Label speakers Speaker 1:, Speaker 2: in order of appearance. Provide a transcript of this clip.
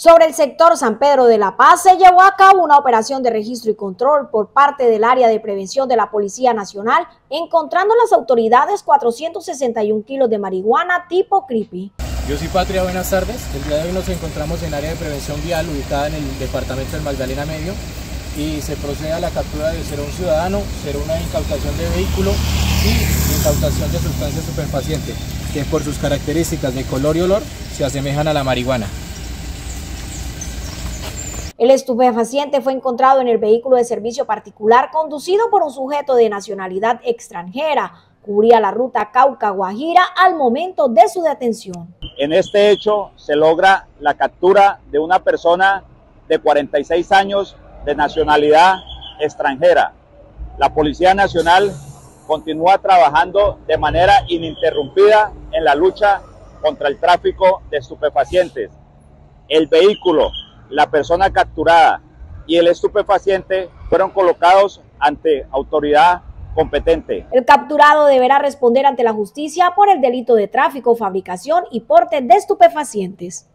Speaker 1: Sobre el sector San Pedro de la Paz se llevó a cabo una operación de registro y control por parte del área de prevención de la Policía Nacional, encontrando las autoridades 461 kilos de marihuana tipo creepy.
Speaker 2: Yo soy Patria, buenas tardes. El día de hoy nos encontramos en área de prevención vial ubicada en el departamento del Magdalena Medio y se procede a la captura de ser un ciudadano, ser una incautación de vehículo y incautación de sustancias superfacientes que por sus características de color y olor se asemejan a la marihuana.
Speaker 1: El estupefaciente fue encontrado en el vehículo de servicio particular conducido por un sujeto de nacionalidad extranjera. Cubría la ruta Cauca-Guajira al momento de su detención.
Speaker 3: En este hecho se logra la captura de una persona de 46 años de nacionalidad extranjera. La Policía Nacional continúa trabajando de manera ininterrumpida en la lucha contra el tráfico de estupefacientes. El vehículo la persona capturada y el estupefaciente fueron colocados ante autoridad competente.
Speaker 1: El capturado deberá responder ante la justicia por el delito de tráfico, fabricación y porte de estupefacientes.